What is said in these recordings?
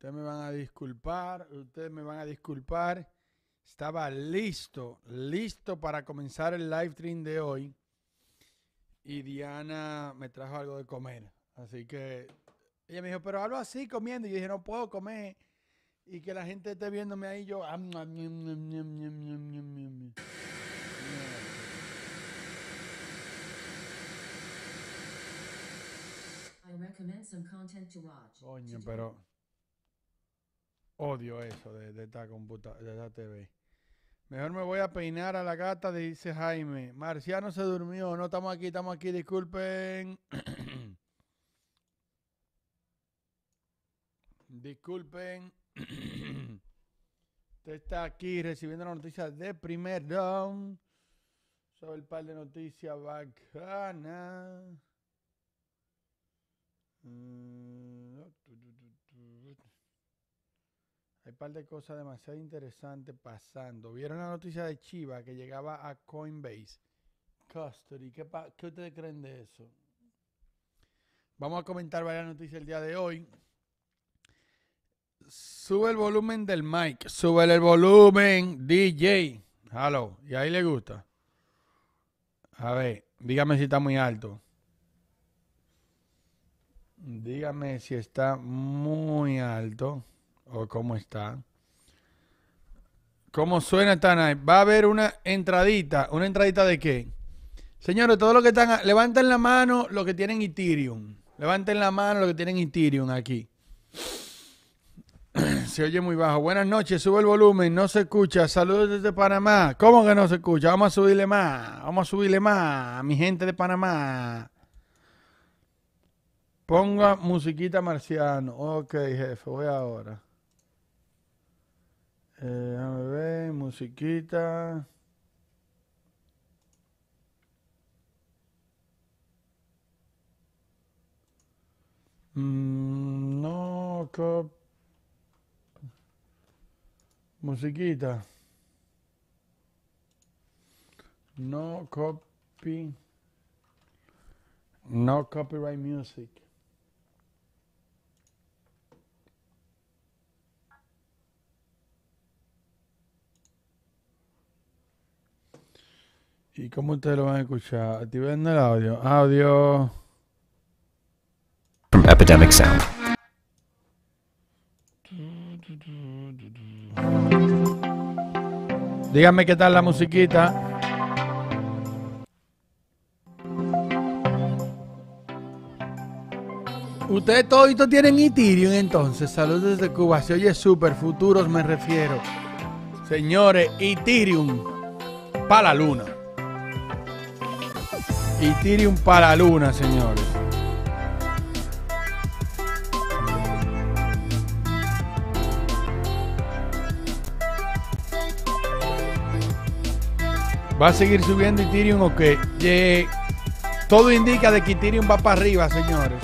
Ustedes me van a disculpar, ustedes me van a disculpar. Estaba listo, listo para comenzar el live stream de hoy. Y Diana me trajo algo de comer. Así que ella me dijo, pero hablo así comiendo. Y yo dije, no puedo comer. Y que la gente esté viéndome ahí yo. Coño, pero odio eso de, esta computadora, de esta TV. Mejor me voy a peinar a la gata, dice Jaime. Marciano se durmió, no estamos aquí, estamos aquí, disculpen. disculpen. Usted está aquí recibiendo la noticia de primer down. Sobre el par de noticias bacanas. Mm, tu, tu, tu, tu. Hay un par de cosas demasiado interesantes pasando. ¿Vieron la noticia de Chiva que llegaba a Coinbase? Custody. ¿Qué, qué ustedes creen de eso? Vamos a comentar varias noticias el día de hoy. Sube el volumen del mic. Sube el volumen, DJ. Hello. ¿Y ahí le gusta? A ver, dígame si está muy alto. Dígame si está muy alto o cómo está. ¿Cómo suena esta night? Va a haber una entradita. ¿Una entradita de qué? Señores, todos los que están... Levanten la mano los que tienen Ethereum. Levanten la mano los que tienen Ethereum aquí. Se oye muy bajo. Buenas noches, sube el volumen, no se escucha. Saludos desde Panamá. ¿Cómo que no se escucha? Vamos a subirle más. Vamos a subirle más mi gente de Panamá. Ponga musiquita marciano. Ok, jefe, voy ahora. Eh, musiquita. Mm, no, cop. Musiquita. No copy. No copyright music. ¿Y cómo ustedes lo van a escuchar? Activen el audio. Audio. from Epidemic Sound. Díganme qué tal la musiquita. Ustedes todos tienen Ethereum entonces. Saludos desde Cuba. Se oye súper futuros me refiero. Señores, Ethereum para la luna. Ethereum para la luna, señores. ¿Va a seguir subiendo Ethereum o qué? Todo indica de que Ethereum va para arriba, señores.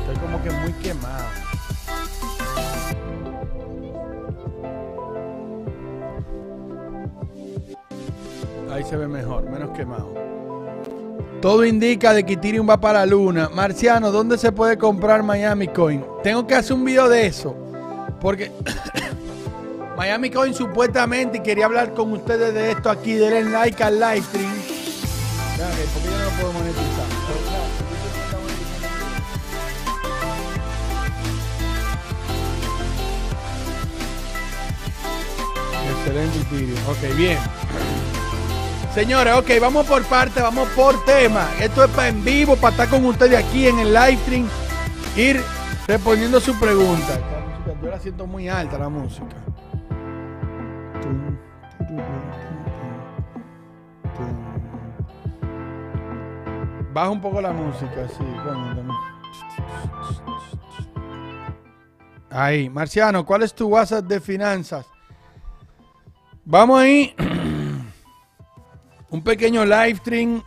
Estoy como que muy quemado. Ahí se ve mejor, menos quemado. Todo indica de que Ethereum va para la luna. Marciano, ¿dónde se puede comprar Miami Coin? Tengo que hacer un video de eso. Porque Miami Coin supuestamente quería hablar con ustedes de esto aquí, denle like al live stream. Vean que, ¿por qué yo no lo puedo monetizar? Excelente Ethereum. Ok, bien. Señores, ok, vamos por parte, vamos por tema. Esto es para en vivo, para estar con ustedes aquí en el live stream, ir respondiendo su pregunta. Yo la siento muy alta la música. Baja un poco la música, sí. también. Ahí, Marciano, ¿cuál es tu WhatsApp de finanzas? Vamos ahí. Un pequeño live stream.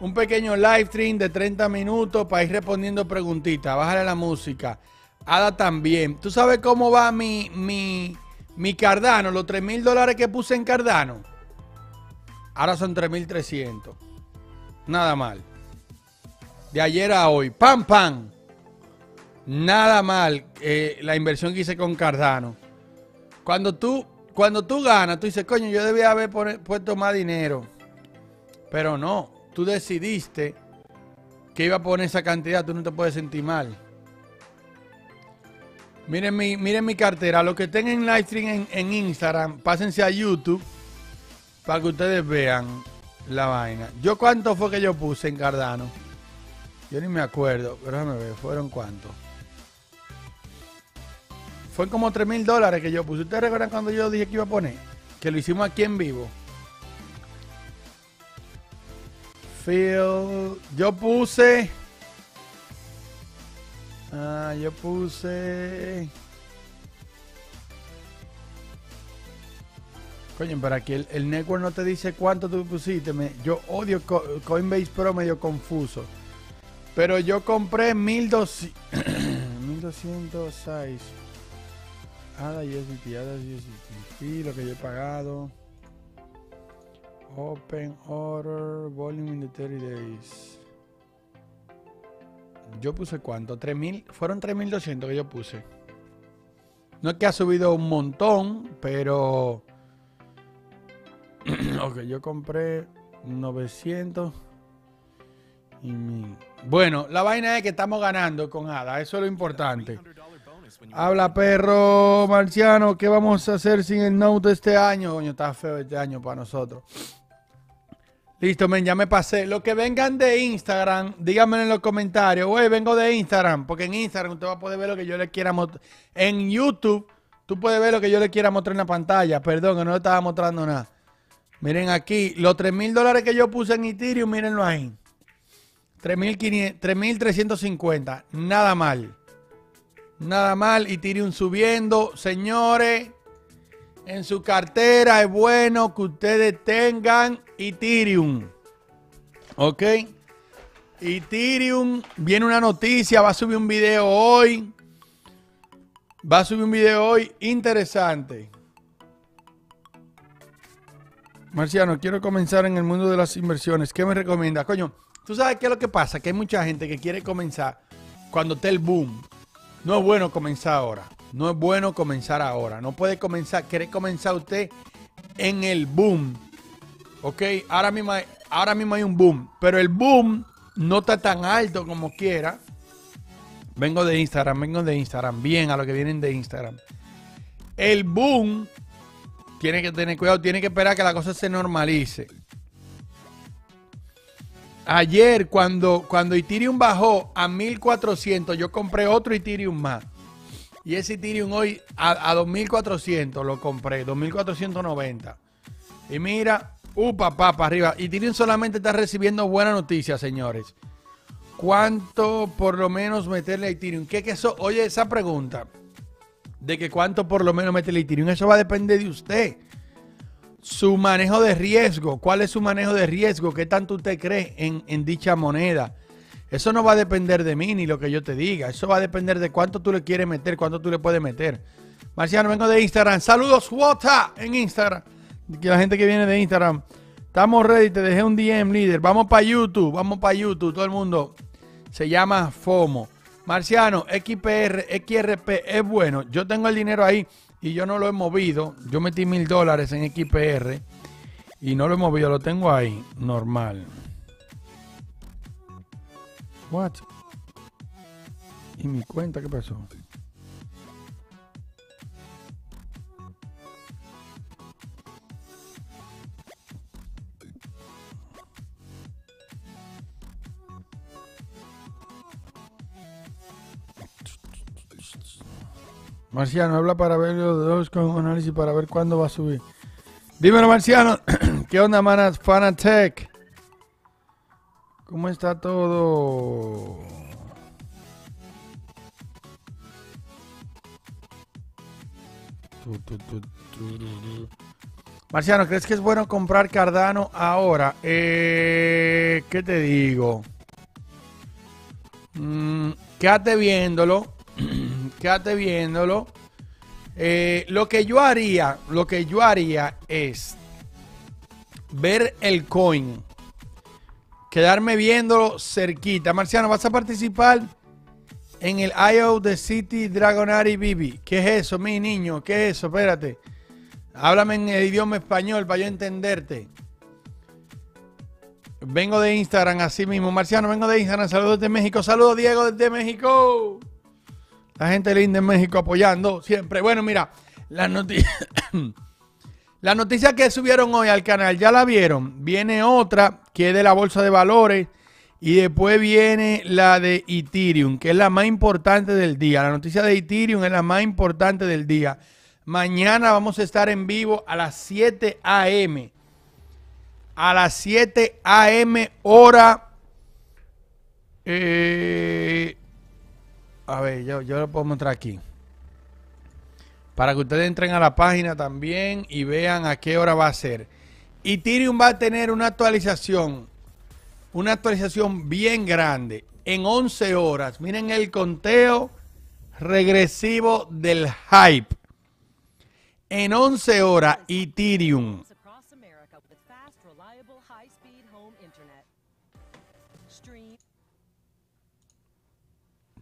Un pequeño live stream de 30 minutos para ir respondiendo preguntitas. Bájale la música. Ada también. ¿Tú sabes cómo va mi, mi, mi Cardano? Los 3 mil dólares que puse en Cardano. Ahora son 3.300. Nada mal. De ayer a hoy. Pam, pam. Nada mal eh, la inversión que hice con Cardano. Cuando tú, cuando tú ganas, tú dices, coño, yo debía haber puesto más dinero. Pero no, tú decidiste que iba a poner esa cantidad, tú no te puedes sentir mal. Miren mi, miren mi cartera. Los que estén en live stream en, en Instagram, pásense a YouTube para que ustedes vean la vaina. ¿Yo cuánto fue que yo puse en Cardano? Yo ni me acuerdo, pero déjame ver, ¿fueron cuántos? Fue como 3 mil dólares que yo puse. ¿Ustedes recuerdan cuando yo dije que iba a poner? Que lo hicimos aquí en vivo. Phil, yo puse. Ah, yo puse. Coño, pero aquí el, network no te dice cuánto tú pusiste. me- yo odio Co- Coinbase Pro medio confuso. Pero yo compré 1200. 1206. Ada USDT, Ada USDT. Sí, lo que yo he pagado. Open order, volume in the 30 days. Yo puse cuánto? 3000, fueron 3200 que yo puse. No es que ha subido un montón, pero. ok, yo compré 900 y 1000. Bueno, la vaina es que estamos ganando con ADA, eso es lo importante. Habla perro marciano, ¿qué vamos a hacer sin el Note este año? Coño, está feo este año para nosotros. Listo, men, ya me pasé. Los que vengan de Instagram, díganme en los comentarios. Güey, vengo de Instagram, porque en Instagram usted va a poder ver lo que yo le quiera mostrar. En YouTube, tú puedes ver lo que yo le quiera mostrar en la pantalla. Perdón, que no le estaba mostrando nada. Miren aquí, los 3 mil dólares que yo puse en Ethereum, mírenlo ahí. 3.500 3.350, nada mal. Nada mal, Ethereum subiendo. Señores, en su cartera es bueno que ustedes tengan Ethereum. ¿Ok? Ethereum, viene una noticia, va a subir un video hoy. Va a subir un video hoy interesante. Marciano, quiero comenzar en el mundo de las inversiones. ¿Qué me recomiendas? Coño, tú sabes qué es lo que pasa, que hay mucha gente que quiere comenzar cuando esté el boom. No es bueno comenzar ahora. No es bueno comenzar ahora. No puede comenzar, querer comenzar usted en el boom. Ok, ahora mismo, hay, ahora mismo hay un boom. Pero el boom no está tan alto como quiera. Vengo de Instagram, vengo de Instagram. Bien a lo que vienen de Instagram. El boom tiene que tener cuidado, tiene que esperar que la cosa se normalice. Ayer, cuando, cuando Ethereum bajó a 1400, yo compré otro Ethereum más. Y ese Ethereum hoy a, a 2400 lo compré, 2490. Y mira, uh, papá, arriba. Ethereum solamente está recibiendo buenas noticias, señores. ¿Cuánto por lo menos meterle a Ethereum? ¿Qué que eso? Oye, esa pregunta de que cuánto por lo menos meterle a Ethereum, eso va a depender de usted su manejo de riesgo. ¿Cuál es su manejo de riesgo? ¿Qué tanto usted cree en, dicha moneda? Eso no va a depender de mí ni lo que yo te diga. Eso va a depender de cuánto tú le quieres meter, cuánto tú le puedes meter. Marciano, vengo de Instagram. Saludos, Wota, en Instagram. Que la gente que viene de Instagram. Estamos ready, te dejé un DM, líder. Vamos para YouTube, vamos para YouTube. Todo el mundo se llama FOMO. Marciano, XPR, XRP es bueno. Yo tengo el dinero ahí y yo no lo he movido. Yo metí mil dólares en XPR y no lo he movido, lo tengo ahí, normal. What? ¿Y mi cuenta qué pasó? Marciano, habla para ver los dos con análisis para ver cuándo va a subir. Dímelo, Marciano. ¿Qué onda, manas? Fanatech. ¿Cómo está todo? Marciano, ¿crees que es bueno comprar Cardano ahora? Eh, ¿Qué te digo? Mm, quédate viéndolo quédate viéndolo. Eh, lo que yo haría, lo que yo haría es ver el coin, quedarme viéndolo cerquita. Marciano, ¿vas a participar en el IO de City Dragonari Bibi. ¿Qué es eso, mi niño? ¿Qué es eso? Espérate. Háblame en el idioma español para yo entenderte. Vengo de Instagram, así mismo. Marciano, vengo de Instagram. Saludos desde México. Saludos, Diego, desde México. La gente linda en México apoyando siempre. Bueno, mira, la noticia. la noticia que subieron hoy al canal, ya la vieron. Viene otra que es de la bolsa de valores. Y después viene la de Ethereum, que es la más importante del día. La noticia de Ethereum es la más importante del día. Mañana vamos a estar en vivo a las 7 a.m. A las 7 a.m. hora. Eh, a ver, yo, yo lo puedo mostrar aquí. Para que ustedes entren a la página también y vean a qué hora va a ser. Ethereum va a tener una actualización una actualización bien grande en 11 horas. Miren el conteo regresivo del hype. En 11 horas, Ethereum.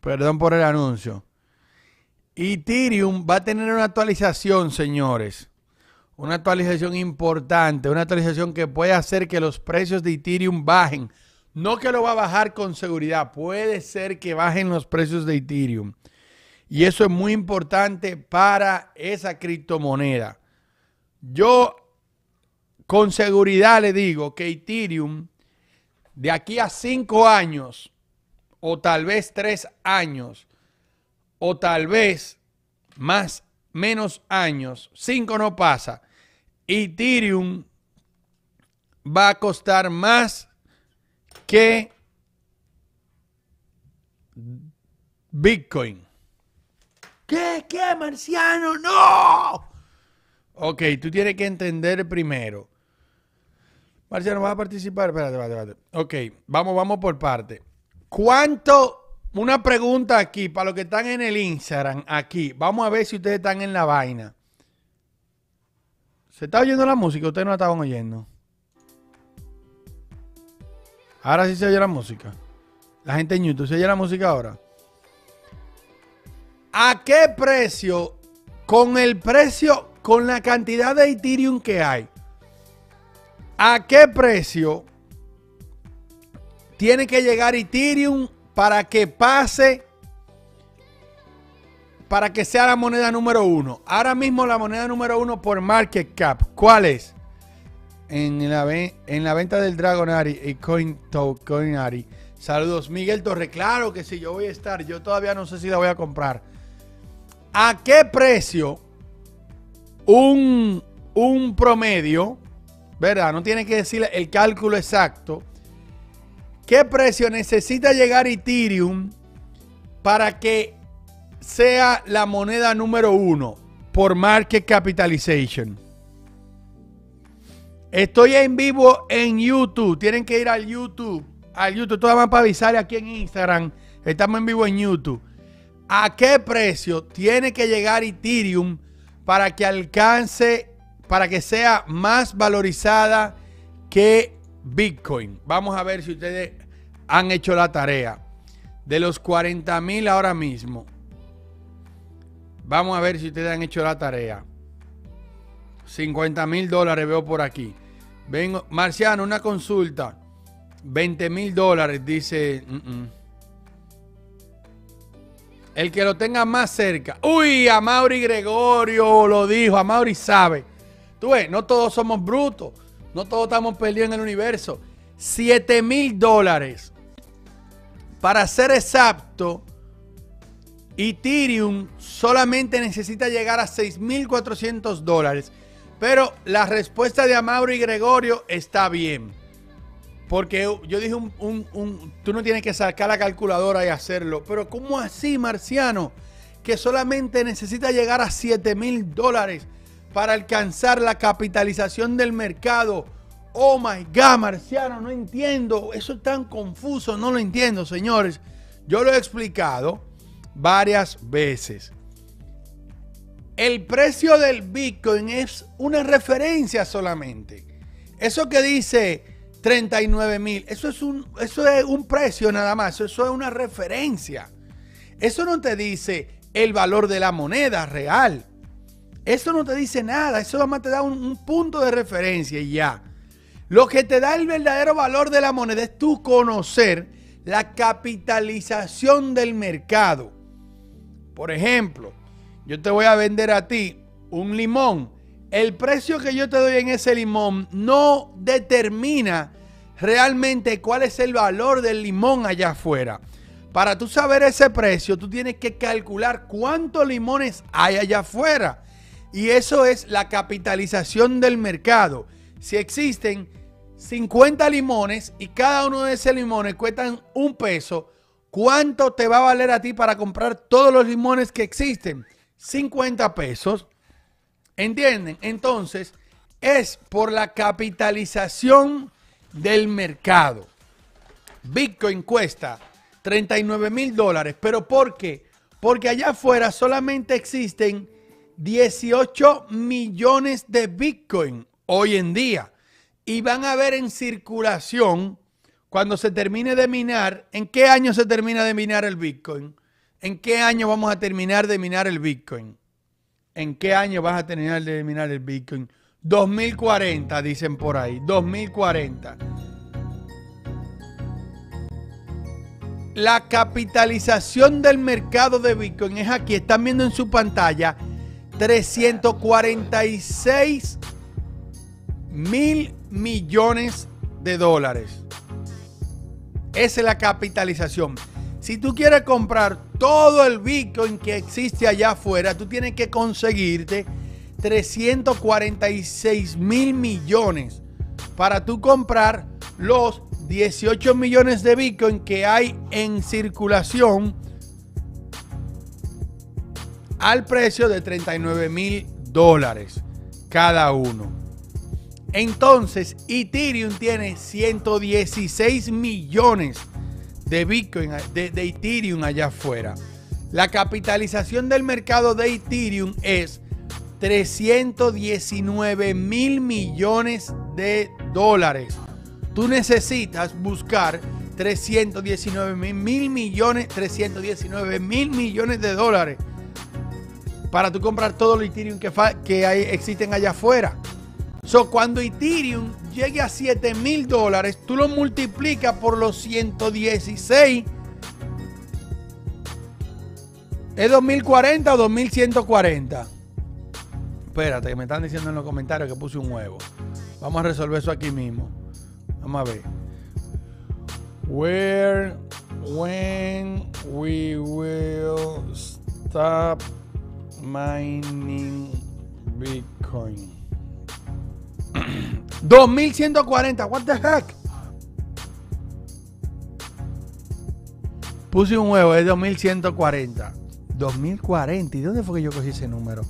Perdón por el anuncio. Ethereum va a tener una actualización, señores. Una actualización importante, una actualización que puede hacer que los precios de Ethereum bajen. No que lo va a bajar con seguridad, puede ser que bajen los precios de Ethereum. Y eso es muy importante para esa criptomoneda. Yo con seguridad le digo que Ethereum de aquí a cinco años, o tal vez tres años, o tal vez más, menos años, cinco no pasa, Ethereum va a costar más que Bitcoin. ¿Qué? ¿Qué, marciano? ¡No! Ok, tú tienes que entender primero. Marciano, ¿vas a participar? Espérate, espérate, espérate. Ok, vamos, vamos por parte. ¿Cuánto? Una pregunta aquí, para los que están en el Instagram, aquí. Vamos a ver si ustedes están en la vaina. ¿Se está oyendo la música? Ustedes no la estaban oyendo. Ahora sí se oye la música. La gente en YouTube, ¿se oye la música ahora? ¿A qué precio? Con el precio, con la cantidad de Ethereum que hay. ¿A qué precio tiene que llegar Ethereum para que pase para que sea la moneda número uno. Ahora mismo la moneda número uno por market cap. ¿Cuál es? En la, en la venta del Dragonari y Coin Coinari. Saludos, Miguel Torre. Claro que sí, yo voy a estar. Yo todavía no sé si la voy a comprar. ¿A qué precio un, un promedio, verdad? No tiene que decir el cálculo exacto. ¿Qué precio necesita llegar Ethereum para que sea la moneda número uno por market capitalization. Estoy en vivo en YouTube. Tienen que ir al YouTube. Al YouTube. Todo más para avisar aquí en Instagram. Estamos en vivo en YouTube. ¿A qué precio tiene que llegar Ethereum para que alcance, para que sea más valorizada que Bitcoin? Vamos a ver si ustedes han hecho la tarea. De los 40 mil ahora mismo. Vamos a ver si ustedes han hecho la tarea. 50 mil dólares veo por aquí. Vengo, Marciano, una consulta. 20 mil dólares, dice. El que lo tenga más cerca. Uy, a Mauri Gregorio lo dijo. A Mauri sabe. Tú ves, no todos somos brutos. No todos estamos perdidos en el universo. 7 mil dólares. Para ser exacto, Ethereum solamente necesita llegar a 6.400 dólares. Pero la respuesta de Amauro y Gregorio está bien. Porque yo dije, un, tú no tienes que sacar la calculadora y hacerlo. Pero ¿cómo así, Marciano? Que solamente necesita llegar a 7 mil dólares para alcanzar la capitalización del mercado. Oh my God, Marciano, no entiendo. Eso es tan confuso, no lo entiendo, señores. Yo lo he explicado varias veces. El precio del Bitcoin es una referencia solamente. Eso que dice 39 mil, eso, es un, eso es un precio nada más, eso es una referencia. Eso no te dice el valor de la moneda real. Eso no te dice nada. Eso más te da un punto de referencia y ya. Lo que te da el verdadero valor de la moneda es tu conocer la capitalización del mercado. Por ejemplo, yo te voy a vender a ti un limón. El precio que yo te doy en ese limón no determina realmente cuál es el valor del limón allá afuera. Para tú saber ese precio, tú tienes que calcular cuántos limones hay allá afuera. Y eso es la capitalización del mercado. Si existen 50 limones y cada uno de esos limones cuestan un peso, ¿cuánto te va a valer a ti para comprar todos los limones que existen? 50 pesos. ¿Entienden? Entonces, es por la capitalización del mercado. Bitcoin cuesta 39 mil dólares. ¿Pero por qué? Porque allá afuera solamente existen 18 millones de Bitcoin hoy en día. Y van a ver en circulación cuando se termine de minar. ¿En qué año se termina de minar el Bitcoin? ¿En qué año vamos a terminar de minar el Bitcoin? ¿En qué año vas a terminar de minar el Bitcoin? 2040, dicen por ahí. 2040. La capitalización del mercado de Bitcoin es aquí. Están viendo en su pantalla 346 mil millones de dólares. Esa es la capitalización. Si tú quieres comprar todo el Bitcoin que existe allá afuera, tú tienes que conseguirte 346 mil millones para tú comprar los 18 millones de Bitcoin que hay en circulación al precio de 39 mil dólares cada uno. Entonces, Ethereum tiene 116 millones de Bitcoin, de, Ethereum allá afuera. La capitalización del mercado de Ethereum es 319 mil millones de dólares. Tú necesitas buscar 319 mil millones, 319 mil millones de dólares para tú comprar todo el Ethereum que, que existen allá afuera. So, cuando Ethereum llegue a 7 mil dólares, tú lo multiplicas por los 116. ¿Es 2040 o 2140? Espérate, que me están diciendo en los comentarios que puse un huevo. Vamos a resolver eso aquí mismo. Vamos a ver. Where, when we will stop mining Bitcoin. 2140, what the heck? Puse un huevo, es 2140. 2040, ¿y dónde fue que yo cogí ese número?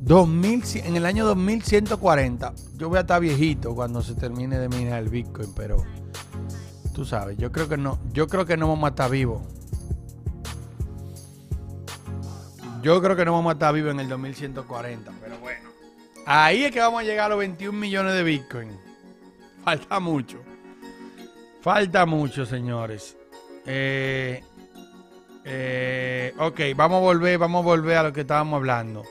2000, en el año 2140. Yo voy a estar viejito cuando se termine de minar el Bitcoin, pero tú sabes, yo creo que no, yo creo que no vamos a estar vivos. Yo creo que no vamos a estar vivos en el 2140, pero. Ahí es que vamos a llegar a los 21 millones de Bitcoin. Falta mucho. Falta mucho, señores. Eh, eh, ok, vamos a volver, vamos a volver a lo que estábamos hablando.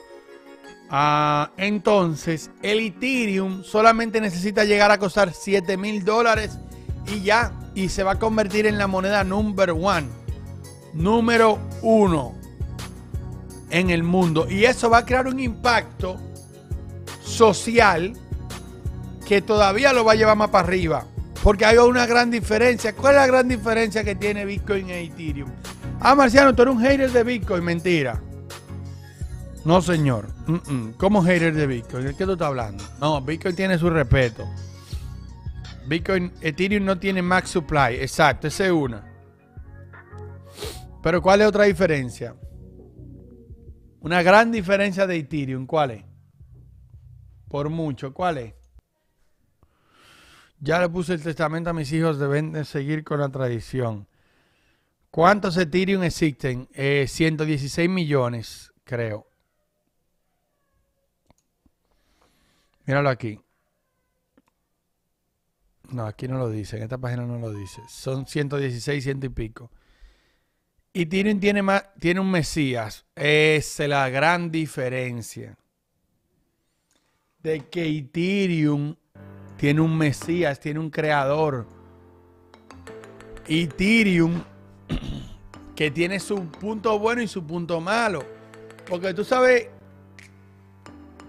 Ah, entonces, el Ethereum solamente necesita llegar a costar 7 mil dólares y ya. Y se va a convertir en la moneda number one. Número uno en el mundo. Y eso va a crear un impacto social que todavía lo va a llevar más para arriba. Porque hay una gran diferencia. ¿Cuál es la gran diferencia que tiene Bitcoin e Ethereum? Ah, Marciano, tú eres un hater de Bitcoin. Mentira. No, señor. ¿Cómo hater de Bitcoin? ¿De qué tú estás hablando? No, Bitcoin tiene su respeto. Bitcoin, Ethereum no tiene max supply. Exacto, esa es una. Pero ¿cuál es otra diferencia? Una gran diferencia de Ethereum. ¿Cuál es? Por mucho. ¿Cuál es? Ya le puse el testamento a mis hijos, deben de seguir con la tradición. ¿Cuántos Ethereum existen? Eh, 116 millones, creo. Míralo aquí. No, aquí no lo dice. En esta página no lo dice. Son 116, ciento y pico. Ethereum tiene, más, tiene un Mesías. Esa es la gran diferencia. De que Ethereum tiene un Mesías, tiene un creador. Ethereum que tiene su punto bueno y su punto malo. Porque tú sabes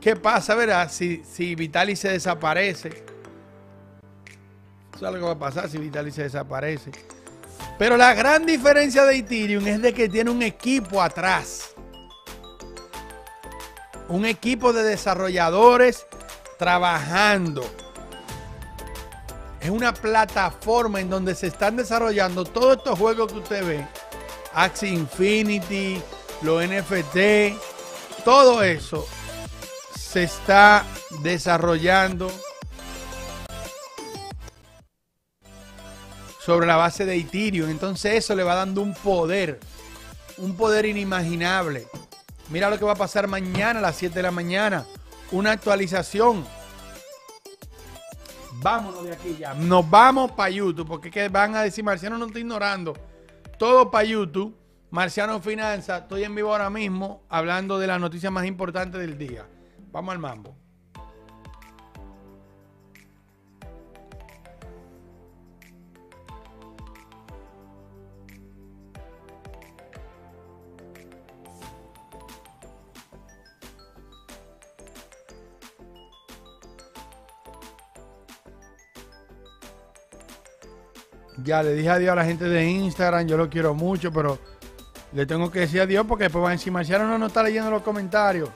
qué pasa, ¿verdad? Si, si Vitalik se desaparece. Sabes lo que va a pasar si Vitalik se desaparece. Pero la gran diferencia de Ethereum es de que tiene un equipo atrás. Un equipo de desarrolladores trabajando. Es una plataforma en donde se están desarrollando todos estos juegos que usted ve. Axie Infinity, los NFT, todo eso se está desarrollando sobre la base de Ethereum. Entonces eso le va dando un poder, un poder inimaginable. Mira lo que va a pasar mañana a las 7 de la mañana. Una actualización. Vámonos de aquí ya. Nos vamos para YouTube porque ¿qué van a decir, Marciano no está ignorando. Todo para YouTube. Marciano Finanza. Estoy en vivo ahora mismo hablando de la noticia más importante del día. Vamos al mambo. Ya le dije adiós a la gente de Instagram, yo lo quiero mucho, pero le tengo que decir adiós porque después van a decir, Marciano no, no está leyendo los comentarios.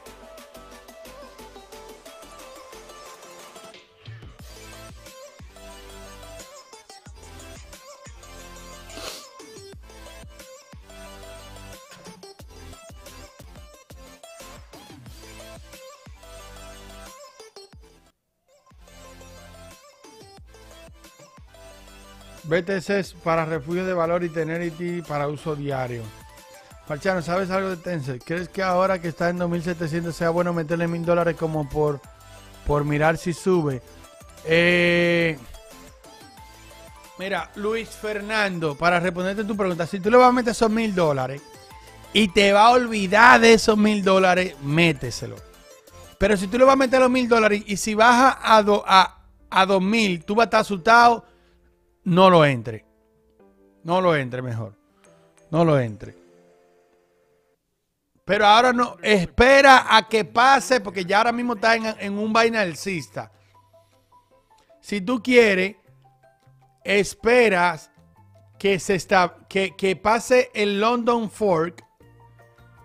BTC para refugio de valor y Tenerity para uso diario. Marciano, ¿sabes algo de Tencent? ¿Crees que ahora que está en 2700 sea bueno meterle mil dólares como por, por mirar si sube? Eh, mira, Luis Fernando, para responderte tu pregunta, si tú le vas a meter esos mil dólares y te va a olvidar de esos mil dólares, méteselo. Pero si tú le vas a meter los mil dólares y si baja a, do, a, a dos mil, tú vas a estar asustado no lo entre. No lo entre mejor. No lo entre. Pero ahora no, espera a que pase, porque ya ahora mismo está en, un vaina alcista. Si tú quieres, esperas que se está, que, que pase el London Fork.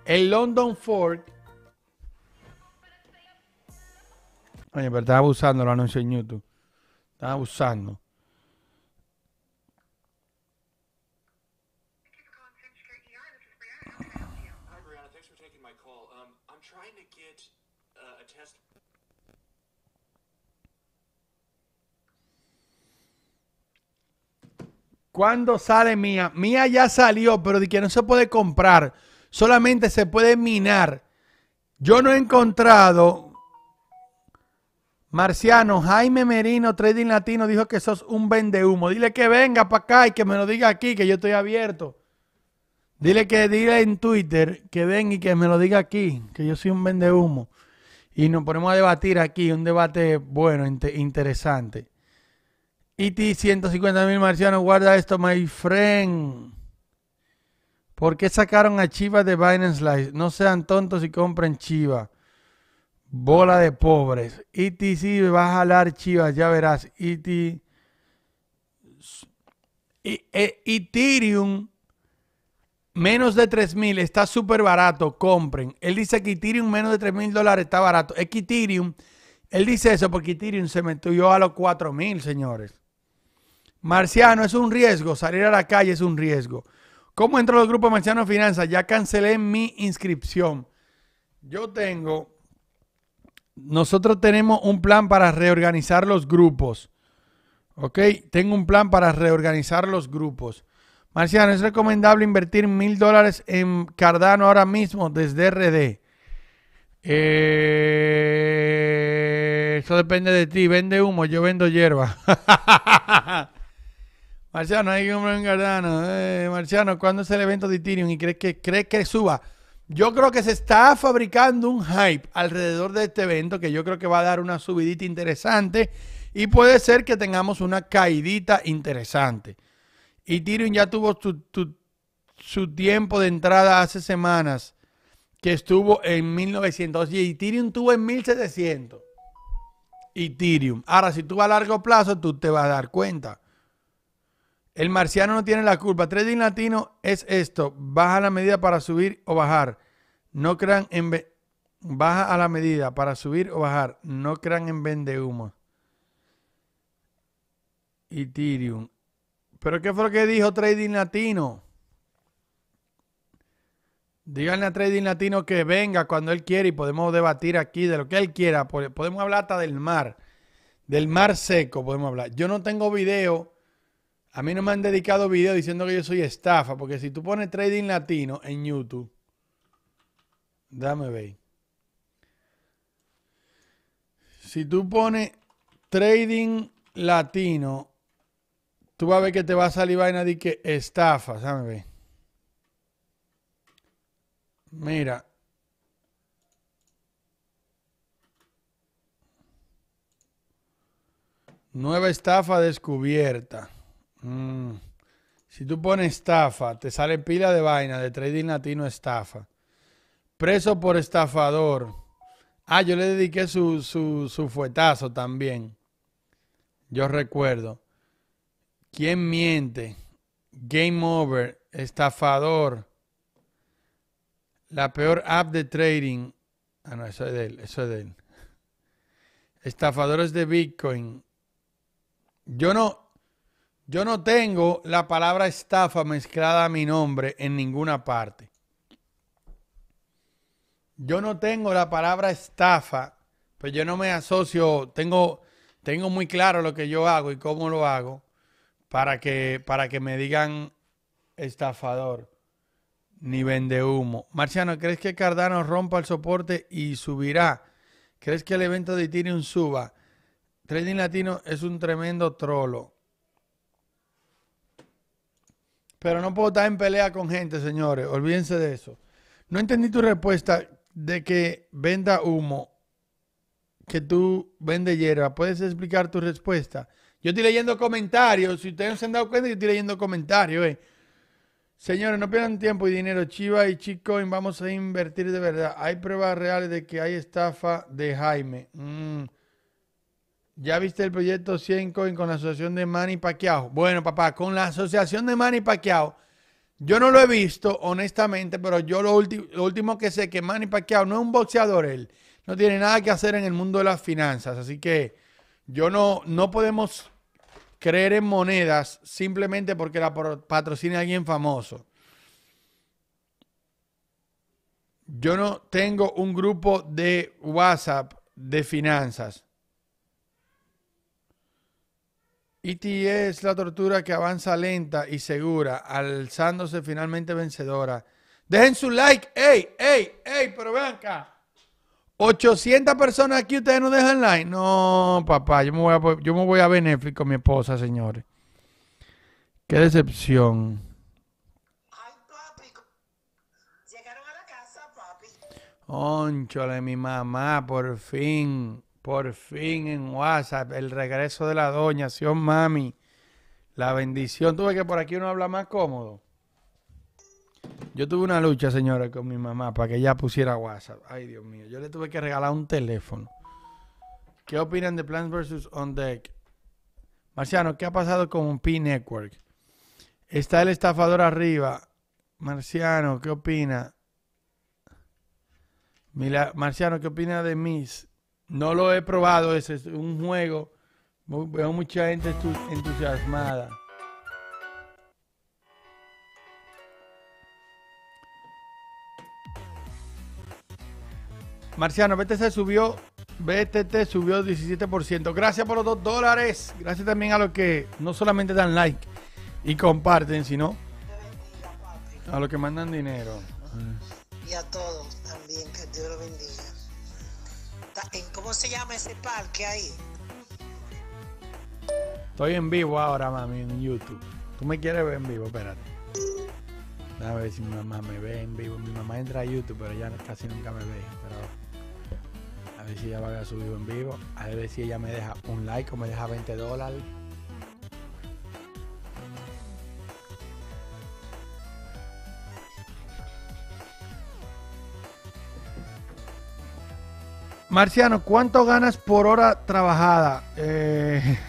El London Fork. Oye, pero estaba usando el anuncio en YouTube. Estaba usando. ¿Cuándo sale mía? Mía ya salió, pero de que no se puede comprar. Solamente se puede minar. Yo no he encontrado. Marciano, Jaime Merino, Trading Latino, dijo que sos un vende humo. Dile que venga para acá y que me lo diga aquí, que yo estoy abierto. Dile que diga en Twitter que venga y que me lo diga aquí, que yo soy un vende humo. Y nos ponemos a debatir aquí, un debate bueno, interesante. ET 150 mil marcianos, guarda esto, my friend. ¿Por qué sacaron a Chivas de Binance Live? No sean tontos y compren Chivas. Bola de pobres. ETC va a jalar Chivas, ya verás. ET. E, Ethereum menos de 3 mil está súper barato. Compren. Él dice que Ethereum menos de 3 mil dólares está barato. Es que Ethereum, él dice eso porque Ethereum se metió a los 4 mil, señores. Marciano, es un riesgo. Salir a la calle es un riesgo. ¿Cómo entro los grupos Marciano Finanzas? Ya cancelé mi inscripción. Yo tengo. Nosotros tenemos un plan para reorganizar los grupos. ¿Ok? Tengo un plan para reorganizar los grupos. Marciano, es recomendable invertir mil dólares en Cardano ahora mismo desde RD. Eh, eso depende de ti. Vende humo, yo vendo hierba. Marciano, hay que un Cardano. Eh, Marciano, ¿cuándo es el evento de Ethereum y crees que, crees que suba? Yo creo que se está fabricando un hype alrededor de este evento que yo creo que va a dar una subidita interesante y puede ser que tengamos una caidita interesante. Ethereum ya tuvo su, su- su tiempo de entrada hace semanas que estuvo en 1900 y Ethereum tuvo en 1700. Ethereum. Ahora, si tú vas a largo plazo, tú te vas a dar cuenta. El marciano no tiene la culpa. Trading latino es esto. Baja la medida para subir o bajar. No crean en... Baja a la medida para subir o bajar. No crean en vende humo. Ethereum. ¿Pero qué fue lo que dijo Trading Latino? Díganle a Trading Latino que venga cuando él quiera y podemos debatir aquí de lo que él quiera. Po- Podemos hablar hasta del mar. Del mar seco podemos hablar. Yo no tengo video. A mí no me han dedicado video diciendo que yo soy estafa. Porque si tú pones Trading Latino en YouTube. Dame ver. Si tú pones Trading Latino, tú vas a ver que te va a salir vaina de que estafa. Dame ver. Mira. Nueva estafa descubierta. Mm. Si tú pones estafa, te sale pila de vaina de trading latino estafa. Preso por estafador. Ah, yo le dediqué su, su, su fuetazo también. Yo recuerdo. ¿Quién miente? Game over. Estafador. La peor app de trading. Ah, no, eso es de él. Eso es de él. Estafadores de Bitcoin. Yo no, yo no tengo la palabra estafa mezclada a mi nombre en ninguna parte. Yo no tengo la palabra estafa, pues yo no me asocio, tengo, tengo muy claro lo que yo hago y cómo lo hago para que, para que me digan estafador ni vende humo. Marciano, ¿crees que Cardano rompa el soporte y subirá? ¿Crees que el evento de Ethereum suba? Trading Latino es un tremendo trolo. Pero no puedo estar en pelea con gente, señores. Olvídense de eso. No entendí tu respuesta de que venda humo, que tú vendes hierba. ¿Puedes explicar tu respuesta? Yo estoy leyendo comentarios. Si ustedes no se han dado cuenta, yo estoy leyendo comentarios. eh. Señores, no pierdan tiempo y dinero. Chiva y Chicoin, vamos a invertir de verdad. Hay pruebas reales de que hay estafa de Jaime. Mm. ¿Ya viste el proyecto 100 Coin con la asociación de Manny Pacquiao? Bueno, papá, con la asociación de Manny Pacquiao, yo no lo he visto, honestamente, pero yo lo, último que sé que Manny Pacquiao no es un boxeador, él no tiene nada que hacer en el mundo de las finanzas, así que yo no, no podemos creer en monedas simplemente porque la patrocina alguien famoso. Yo no tengo un grupo de WhatsApp de finanzas. ET es la tortura que avanza lenta y segura, alzándose finalmente vencedora. Dejen su like. ¡Ey, ey, ey! Pero vean acá. 800 personas aquí, ustedes no dejan like. No, papá, yo me voy a, yo me voy a ver Netflix con mi esposa, señores. Qué decepción. Ay, papi. Llegaron a la casa, papi. Ónchole, mi mamá, por fin, por fin en WhatsApp, el regreso de la doña, Sion Mami, la bendición. Tuve que por aquí uno habla más cómodo. Yo tuve una lucha, señora, con mi mamá para que ella pusiera WhatsApp. Ay, Dios mío, yo le tuve que regalar un teléfono. ¿Qué opinan de Plants vs. On Deck? Marciano, ¿qué ha pasado con P-Network? Está el estafador arriba. Marciano, ¿qué opina? Mira, Marciano, ¿qué opina de Miss? No lo he probado, ese es un juego. Veo mucha gente entu- entusiasmada. Marciano, BTC subió, BTT subió 17%. Gracias por los dos dólares. Gracias también a los que no solamente dan like y comparten, sino a los que mandan dinero. Y a todos también, que Dios lo bendiga. ¿Cómo se llama ese parque ahí? Estoy en vivo ahora, mami, en YouTube. Tú me quieres ver en vivo, espérate. Déjame ver si mi mamá me ve en vivo. Mi mamá entra a YouTube, pero ella casi nunca me ve. Pero a ver si ella va a ver su vivo en vivo. A ver si ella me deja un like o me deja 20 dólares. Marciano, ¿cuánto ganas por hora trabajada? Eh,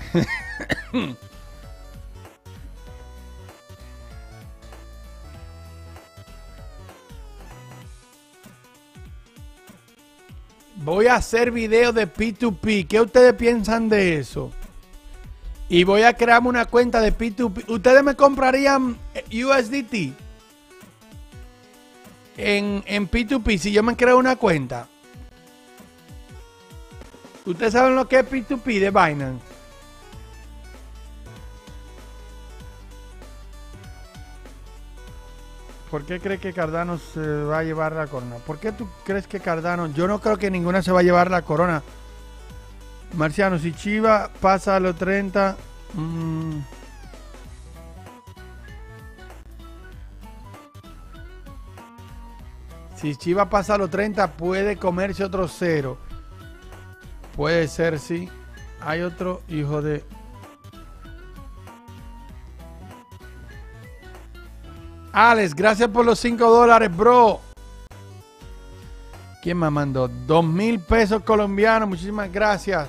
Voy a hacer videos de P2P. ¿Qué ustedes piensan de eso? Y voy a crearme una cuenta de P2P. ¿Ustedes me comprarían USDT? En, en P2P, si yo me creo una cuenta. ¿Ustedes saben lo que es P2P de Binance? ¿Por qué crees que Cardano se va a llevar la corona? ¿Por qué tú crees que Cardano? Yo no creo que ninguna se va a llevar la corona. Marciano, si Chiva pasa a los 30... mm, si Chiva pasa a los 30 puede comerse otro cero. Puede ser, sí. Hay otro hijo de... Alex, gracias por los 5 dólares, bro. ¿Quién me mandó? 2 mil pesos colombianos. Muchísimas gracias.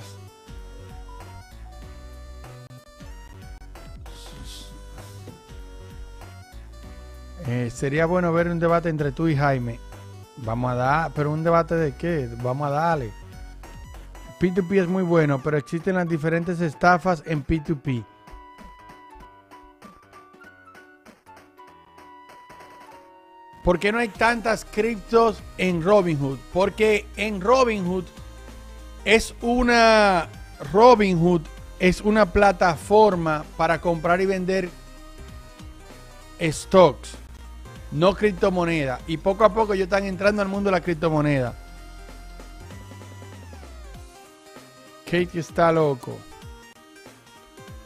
Eh, sería bueno ver un debate entre tú y Jaime. Vamos a dar, pero un debate de qué? Vamos a darle. P2P es muy bueno, pero existen las diferentes estafas en P2P. ¿Por qué no hay tantas criptos en Robinhood? Porque en Robinhood es una Robinhood es una plataforma para comprar y vender stocks, no criptomonedas. Y poco a poco ellos están entrando al mundo de la criptomoneda. Kate está loco.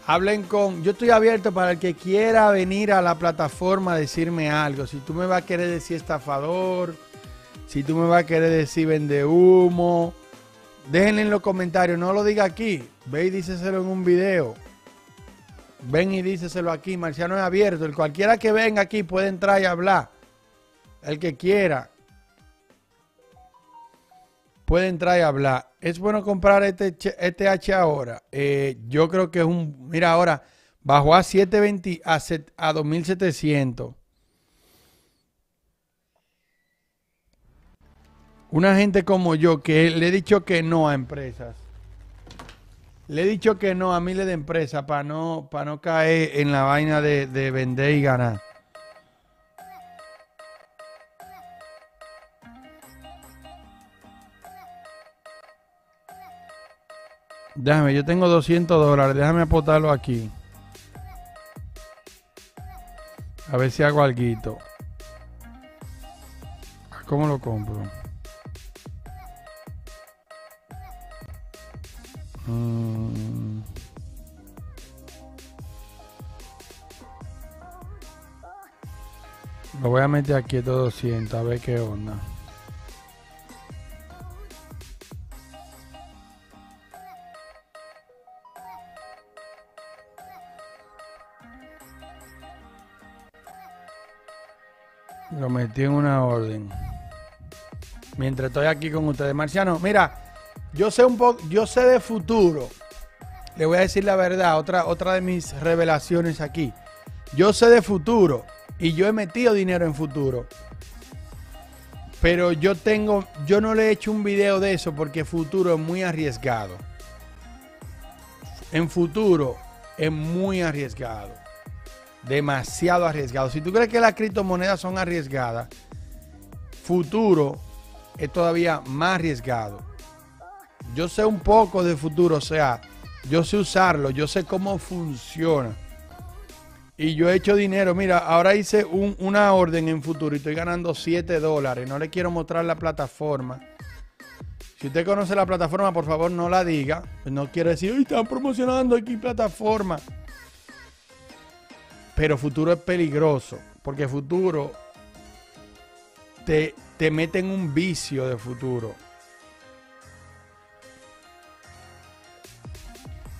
Hablen con. Yo estoy abierto para el que quiera venir a la plataforma a decirme algo. Si tú me vas a querer decir estafador, si tú me vas a querer decir vende humo, déjenle en los comentarios. No lo diga aquí. Ve y díceselo en un video. Ven y díceselo aquí. Marciano es abierto. El cualquiera que venga aquí puede entrar y hablar. El que quiera puede entrar y hablar. Es bueno comprar este, ch- este H ahora. Eh, yo creo que es un. Mira, ahora bajó a 720 a, set- a 2700. Una gente como yo que le he dicho que no a empresas. Le he dicho que no a miles de empresas para no, para no caer en la vaina de, de vender y ganar. Déjame, yo tengo 200 dólares. Déjame apostarlo aquí. A ver si hago algo. ¿Cómo lo compro? Mm. Lo voy a meter aquí estos 200 a ver qué onda. Lo metí en una orden. Mientras estoy aquí con ustedes. Marciano, mira, yo sé un poco, yo sé de futuro. Le voy a decir la verdad, otra, otra de mis revelaciones aquí. Yo sé de futuro y yo he metido dinero en futuro. Pero yo tengo, yo no le he hecho un video de eso porque futuro es muy arriesgado. En futuro es muy arriesgado. Demasiado arriesgado. Si tú crees que las criptomonedas son arriesgadas, futuro es todavía más arriesgado. Yo sé un poco de futuro, o sea, yo sé usarlo, yo sé cómo funciona. Y yo he hecho dinero. Mira, ahora hice un- una orden en futuro y estoy ganando 7 dólares. No le quiero mostrar la plataforma. Si usted conoce la plataforma, por favor no la diga. No quiero decir, "Ay, están promocionando aquí plataforma. Pero futuro es peligroso, porque futuro te, te mete en un vicio de futuro.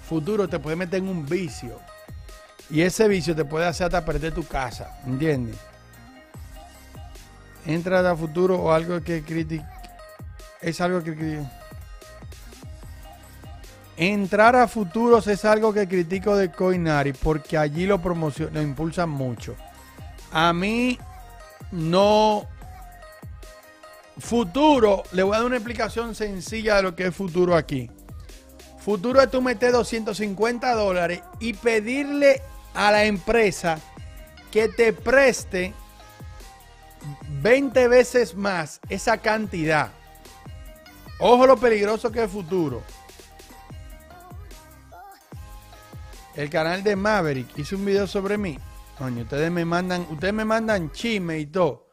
Futuro te puede meter en un vicio. Y ese vicio te puede hacer hasta perder tu casa, ¿entiendes? Entra a futuro o algo que critica. Es algo que critica. Entrar a futuros es algo que critico de Coinari porque allí lo promocionan, lo impulsan mucho. A mí no. Futuro, le voy a dar una explicación sencilla de lo que es futuro aquí. Futuro es tú meter 250 dólares y pedirle a la empresa que te preste 20 veces más esa cantidad. Ojo lo peligroso que es futuro. El canal de Maverick hizo un video sobre mí. Coño, ustedes me mandan, ustedes me mandan chisme y todo.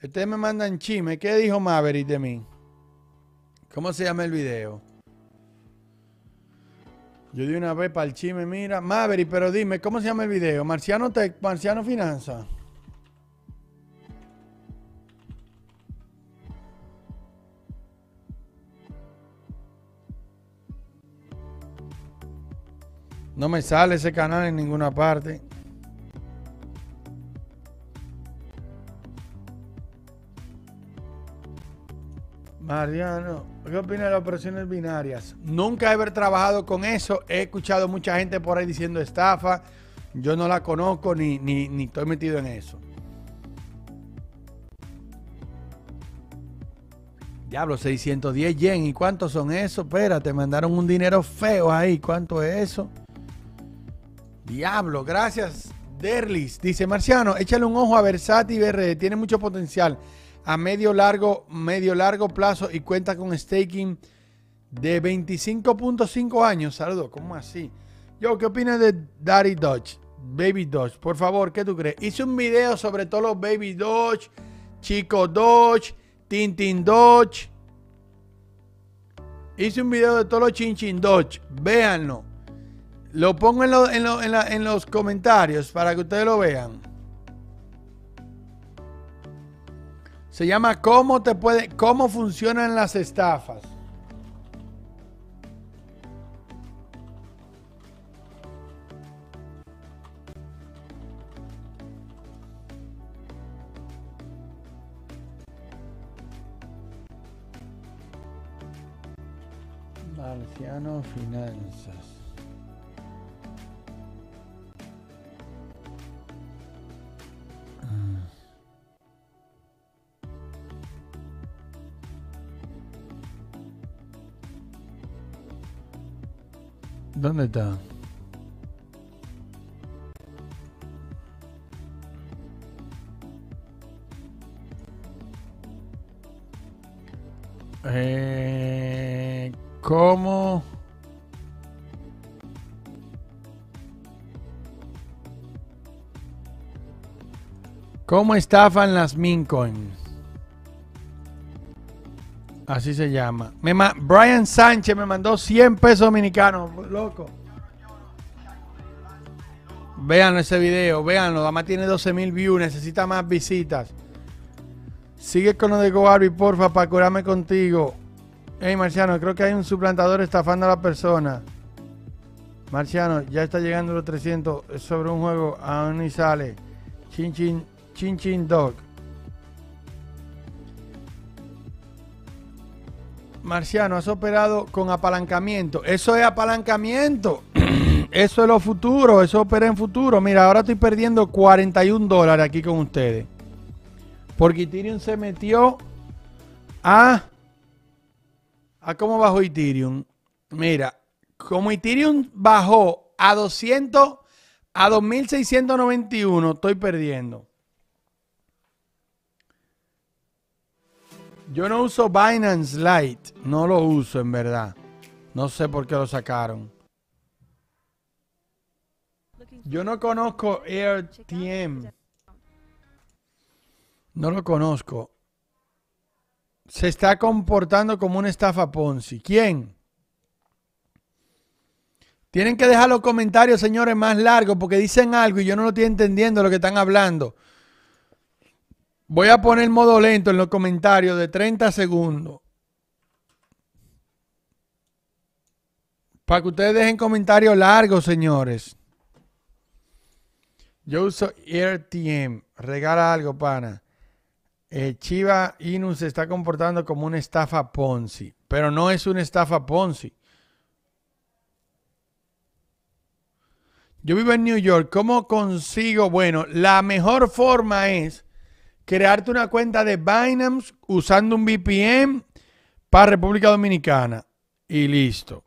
Ustedes me mandan chisme. ¿Qué dijo Maverick de mí? ¿Cómo se llama el video? Yo di una vez para el chisme, mira. Maverick, pero dime, ¿cómo se llama el video? Marciano Tech, Marciano Finanza. No me sale ese canal en ninguna parte. Mariano, ¿qué opina de las operaciones binarias? Nunca he trabajado con eso. He escuchado mucha gente por ahí diciendo estafa. Yo no la conozco ni, ni, ni estoy metido en eso. Diablo, 610 yen. ¿Y cuántos son esos? Espérate, mandaron un dinero feo ahí. ¿Cuánto es eso? Diablo, gracias. Derlis. Dice Marciano, échale un ojo a Versati BRD. Tiene mucho potencial a medio largo, medio largo plazo y cuenta con staking de 25.5 años. Saludos, ¿cómo así? Yo, ¿qué opinas de Daddy Dodge? Baby Dodge, por favor, ¿qué tú crees? Hice un video sobre todos los Baby Dodge, Chico Dodge, Tintin Dodge. Hice un video de todos los Chinchin Dodge. Véanlo. Lo pongo en, en, en los comentarios para que ustedes lo vean. Se llama cómo te puede, cómo funcionan las estafas. Marciano Finanzas. ¿Dónde está? Eh, ¿Cómo? ¿Cómo estafan las Mincoins? Así se llama. Brian Sánchez me mandó 100 pesos dominicanos, loco. Vean ese video, véanlo. Además tiene 12 mil views, necesita más visitas. Sigue con lo de GoArby, porfa, para curarme contigo. Hey, Marciano, creo que hay un suplantador estafando a la persona. Marciano, ya está llegando los 300. Es sobre un juego, aún ni sale. Chin Chin, Chin Chin Dog. Marciano, has operado con apalancamiento. Eso es apalancamiento. Eso es lo futuro. Eso opera en futuro. Mira, ahora estoy perdiendo 41 dólares aquí con ustedes. Porque Ethereum se metió a... ¿A cómo bajó Ethereum? Mira, como Ethereum bajó a 200, a 2691, estoy perdiendo. Yo no uso Binance Lite. No lo uso en verdad. No sé por qué lo sacaron. Yo no conozco AirTM. No lo conozco. Se está comportando como una estafa Ponzi. ¿Quién? Tienen que dejar los comentarios, señores, más largos porque dicen algo y yo no lo estoy entendiendo lo que están hablando. Voy a poner modo lento en los comentarios de 30 segundos. Para que ustedes dejen comentarios largos, señores. Yo uso AirTM. Regala algo, pana. Eh, Chiva Inu se está comportando como una estafa Ponzi. Pero no es una estafa Ponzi. Yo vivo en New York. ¿Cómo consigo? Bueno, la mejor forma es crearte una cuenta de Binance usando un VPN para República Dominicana. Y listo.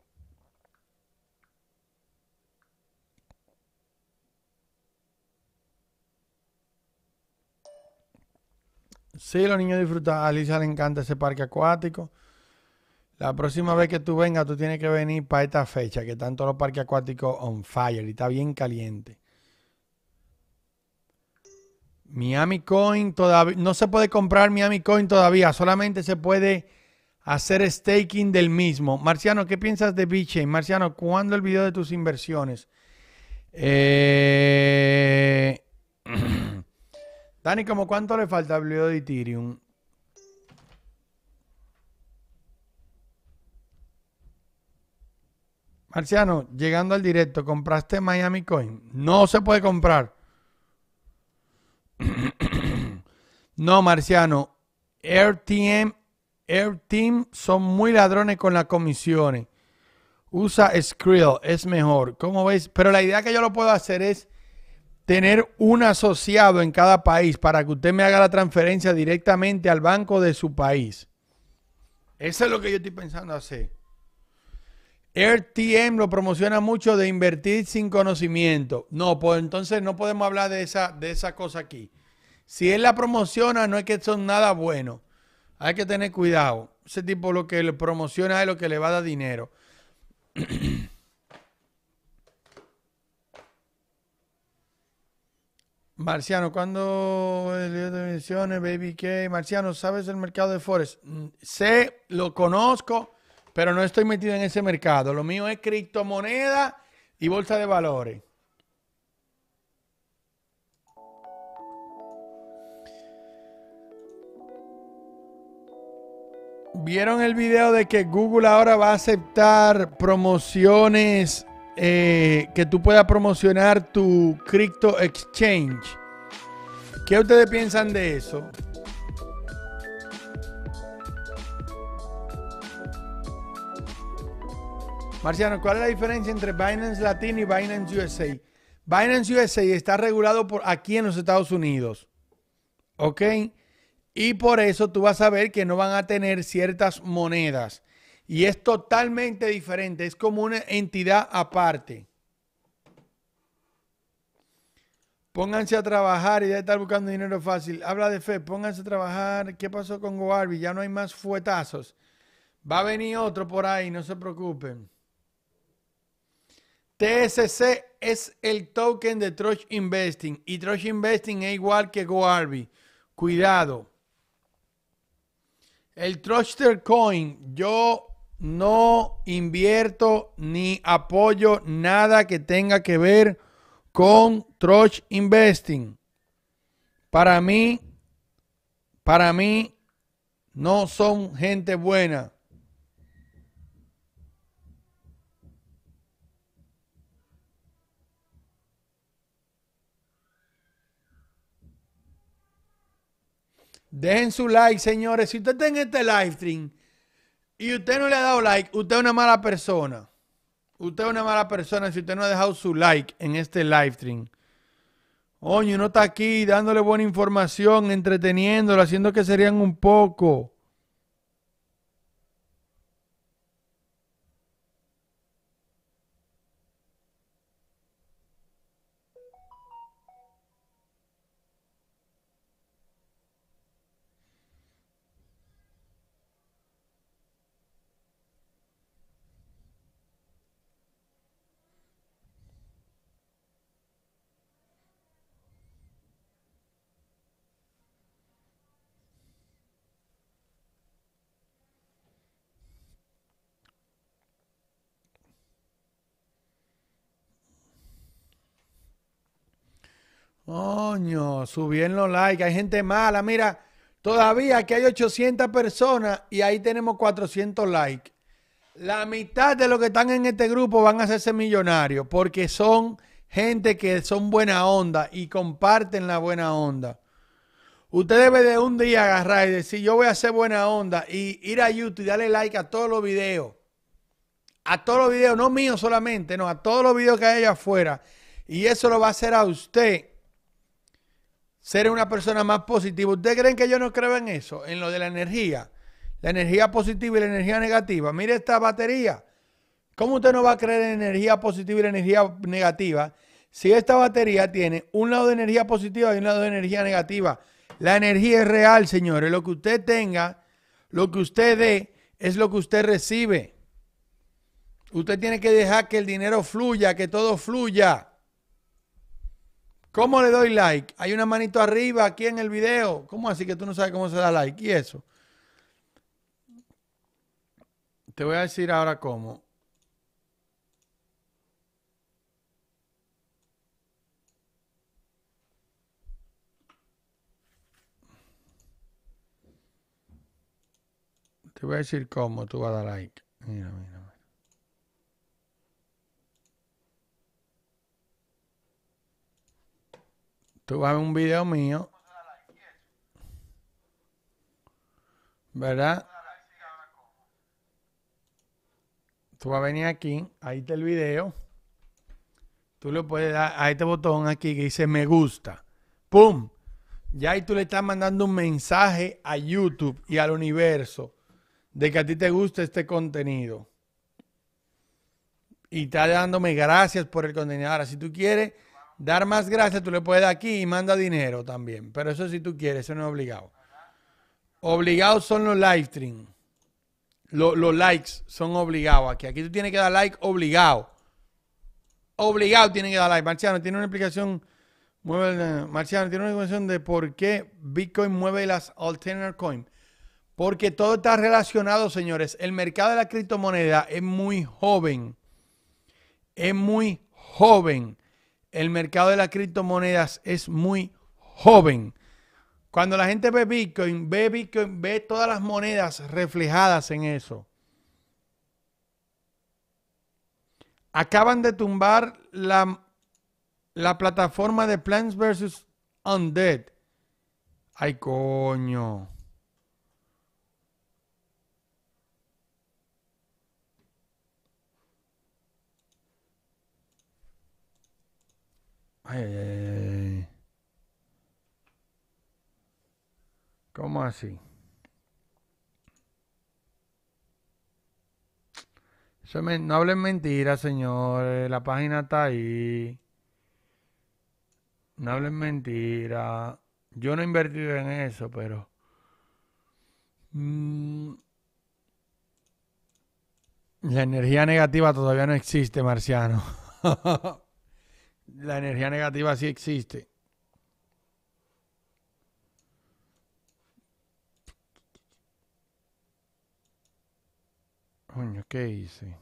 Sí, los niños disfrutan. A Alicia le encanta ese parque acuático. La próxima vez que tú vengas, tú tienes que venir para esta fecha, que están todos los parques acuáticos on fire y está bien caliente. Miami Coin todavía no se puede comprar Miami Coin todavía, solamente se puede hacer staking del mismo. Marciano, ¿qué piensas de BitChain? Marciano, ¿cuándo el video de tus inversiones? Eh... Dani, ¿cómo cuánto le falta al video de Ethereum? Marciano, llegando al directo, ¿compraste Miami Coin? No se puede comprar. no, Marciano. AirTM, AirTeam son muy ladrones con las comisiones. Usa Skrill, es mejor. ¿Cómo ves? Pero la idea que yo lo puedo hacer es tener un asociado en cada país para que usted me haga la transferencia directamente al banco de su país. Eso es lo que yo estoy pensando hacer. AirTM lo promociona mucho de invertir sin conocimiento. No, pues entonces no podemos hablar de esa, de esa cosa aquí. Si él la promociona, no es que son nada bueno. Hay que tener cuidado. Ese tipo lo que le promociona es lo que le va a dar dinero. Marciano, ¿cuándo el día de Baby K? Marciano, ¿sabes el mercado de Forex? Mm, Sé, lo conozco, pero no estoy metido en ese mercado. Lo mío es criptomoneda y bolsa de valores. ¿Vieron el video de que Google ahora va a aceptar promociones eh, que tú puedas promocionar tu crypto exchange? ¿Qué ustedes piensan de eso? Marciano, ¿cuál es la diferencia entre Binance Latino y Binance USA? Binance USA está regulado por aquí en los Estados Unidos. ¿Ok? Y por eso tú vas a ver que no van a tener ciertas monedas. Y es totalmente diferente. Es como una entidad aparte. Pónganse a trabajar y ya estar buscando dinero fácil. Habla de fe, pónganse a trabajar. ¿Qué pasó con Goarby? Ya no hay más fuetazos. Va a venir otro por ahí, no se preocupen. TSC es el token de Trosh Investing y Trosh Investing es igual que GoArby. Cuidado. El Troster Coin, yo no invierto ni apoyo nada que tenga que ver con Trosh Investing. Para mí, para mí, no son gente buena. Dejen su like, señores. Si usted está en este live stream y usted no le ha dado like, usted es una mala persona. Usted es una mala persona si usted no ha dejado su like en este live stream. Oye, uno está aquí dándole buena información, entreteniéndolo, haciendo que serían un poco. Coño, subieron los likes. Hay gente mala. Mira, todavía aquí hay 800 personas y ahí tenemos 400 likes. La mitad de los que están en este grupo van a hacerse millonarios porque son gente que son buena onda y comparten la buena onda. Usted debe de un día agarrar y decir, yo voy a hacer buena onda y ir a YouTube y darle like a todos los videos. A todos los videos, no míos solamente, no, a todos los videos que hay allá afuera. Y eso lo va a hacer a usted ser una persona más positiva. ¿Ustedes creen que yo no creo en eso? En lo de la energía. La energía positiva y la energía negativa. Mire esta batería. ¿Cómo usted no va a creer en energía positiva y la energía negativa si esta batería tiene un lado de energía positiva y un lado de energía negativa? La energía es real, señores. Lo que usted tenga, lo que usted dé, es lo que usted recibe. Usted tiene que dejar que el dinero fluya, que todo fluya. ¿Cómo le doy like? Hay una manito arriba aquí en el video. ¿Cómo así que tú no sabes cómo se da like? ¿Y eso? Te voy a decir ahora cómo. Te voy a decir cómo tú vas a dar like. Mira, mira. Tú vas a ver un video mío. ¿Verdad? Tú vas a venir aquí, ahí está el video. Tú le puedes dar a este botón aquí que dice me gusta. ¡Pum! Ya ahí tú le estás mandando un mensaje a YouTube y al universo de que a ti te gusta este contenido. Y está dándome gracias por el contenido. Ahora, si tú quieres dar más gracias, tú le puedes dar aquí y manda dinero también. Pero eso si tú quieres, eso no es obligado. Obligados son los live stream. Los, likes son obligados aquí. Aquí tú tienes que dar like obligado. Obligado tienes que dar like. Marciano tiene una explicación. Mueve, Marciano tiene una explicación de por qué Bitcoin mueve las alternate coin. Porque todo está relacionado, señores. El mercado de la criptomoneda es muy joven. Es muy joven. El mercado de las criptomonedas es muy joven. Cuando la gente ve Bitcoin, ve Bitcoin, ve todas las monedas reflejadas en eso. Acaban de tumbar la, la plataforma de Plants vs. Undead. Ay, coño. ¿Cómo así? No hablen mentiras, señores. La página está ahí. No hablen mentiras. Yo no he invertido en eso, pero... mm, la energía negativa todavía no existe, Marciano. La energía negativa sí existe. Coño, ¿qué hice?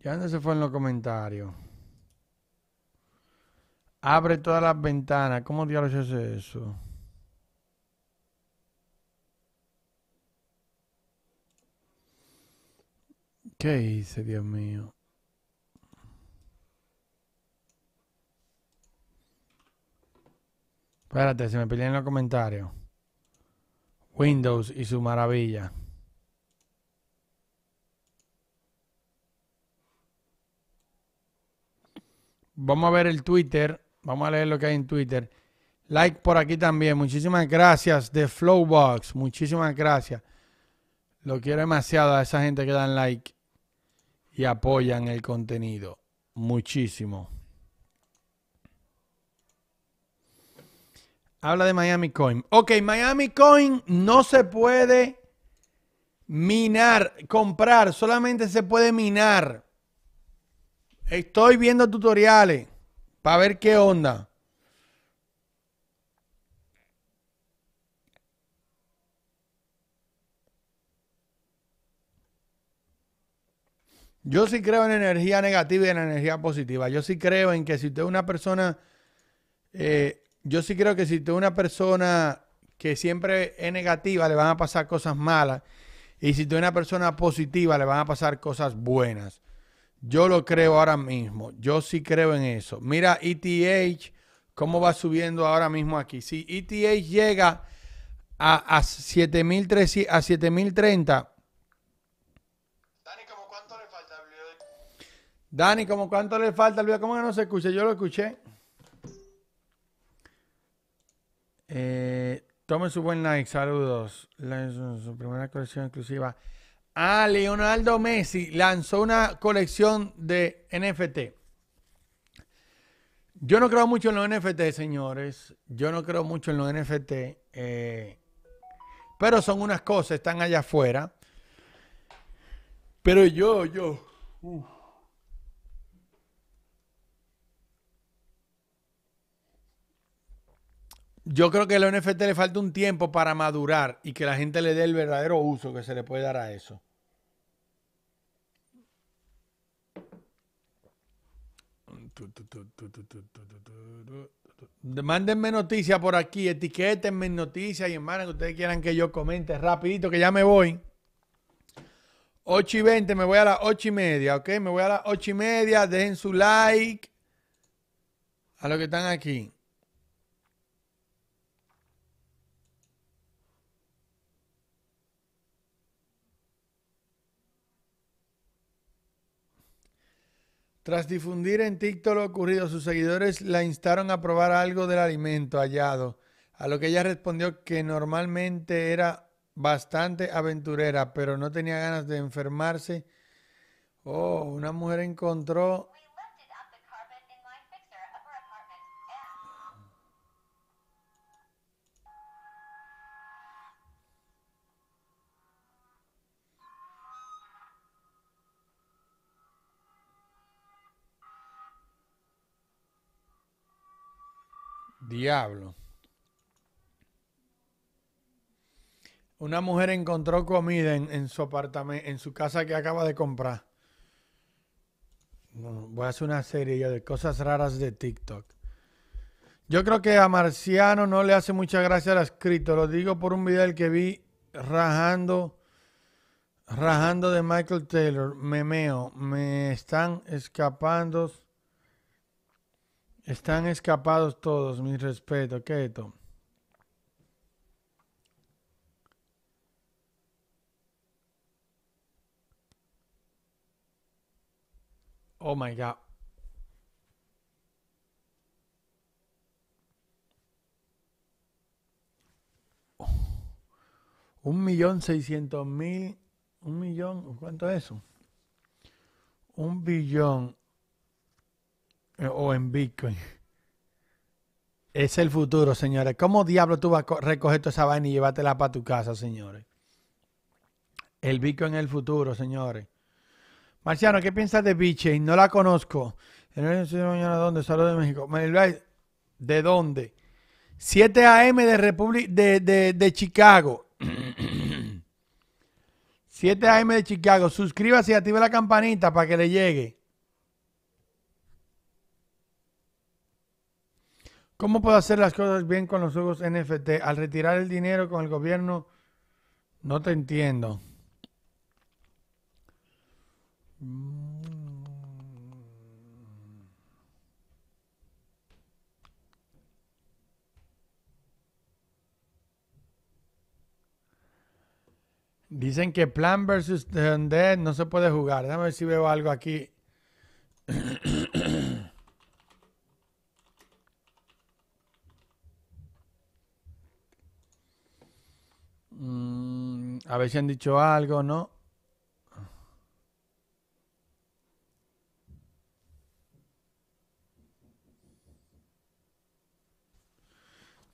¿Ya dónde se fue en los comentarios? Abre todas las ventanas. ¿Cómo diablos se hace eso? ¿Qué hice, Dios mío? Espérate, se me peleé en los comentarios. Windows y su maravilla. Vamos a ver el Twitter. Vamos a leer lo que hay en Twitter. Like por aquí también. Muchísimas gracias de Flowbox. Muchísimas gracias. Lo quiero demasiado a esa gente que dan like y apoyan el contenido. Muchísimo. Habla de Miami Coin. Ok, Miami Coin no se puede minar, comprar, solamente se puede minar. Estoy viendo tutoriales para ver qué onda. Yo sí creo en energía negativa y en energía positiva. Yo sí creo en que si usted es una persona, eh, yo sí creo que si usted es una persona que siempre es negativa, le van a pasar cosas malas. Y si tú eres una persona positiva, le van a pasar cosas buenas. Yo lo creo ahora mismo. Yo sí creo en eso. Mira ETH, cómo va subiendo ahora mismo aquí. Si ETH llega a, a 7.300 a 7.030. Dani, ¿cómo cuánto le falta al video? Dani, ¿cómo cuánto le falta al video? ¿Cómo que no se escucha? Yo lo escuché. Eh, tome su buen like, saludos. La- su, su primera colección exclusiva. Ah, Leonardo Messi lanzó una colección de NFT. Yo no creo mucho en los NFT, señores. Yo no creo mucho en los NFT. eh, pero son unas cosas, están allá afuera. Pero yo, yo. Yo creo que a los NFT le falta un tiempo para madurar y que la gente le dé el verdadero uso que se le puede dar a eso. Mándenme noticias por aquí, etiquétenme en noticias y en que ustedes quieran que yo comente rapidito, que ya me voy. 8 y 20, me voy a las 8 y media, ¿ok? Me voy a las 8 y media, dejen su like a los que están aquí. Tras difundir en TikTok lo ocurrido, sus seguidores la instaron a probar algo del alimento hallado, a lo que ella respondió que normalmente era bastante aventurera, pero no tenía ganas de enfermarse. Oh, una mujer encontró Diablo. Una mujer encontró comida en, su apartamento, en su casa que acaba de comprar. Voy a hacer una serie de cosas raras de TikTok. Yo creo que a Marciano no le hace mucha gracia el escrito. Lo digo por un video que vi rajando, rajando de Michael Taylor. Memeo. Me están escapando. Están escapados todos, mi respeto. ¿Qué es esto? Oh my God. Un millón seiscientos mil. Un millón. ¿Cuánto es eso? Un billón. Eh, O en Bitcoin. Es el futuro, señores. ¿Cómo diablo tú vas a co- recoger toda esa vaina y llevártela para tu casa, señores? El Bitcoin es el futuro, señores. Marciano, ¿qué piensas de Bitcoin? No la conozco. ¿dónde? Salud de México. ¿De dónde? 7 a.m. de, República de, de, de Chicago. 7 a.m. de Chicago. Suscríbase y active la campanita para que le llegue. ¿Cómo puedo hacer las cosas bien con los juegos NFT? Al retirar el dinero con el gobierno, no te entiendo. Dicen que Plan vs. The no se puede jugar. Déjame ver si veo algo aquí. Mm, a ver si han dicho algo, ¿no?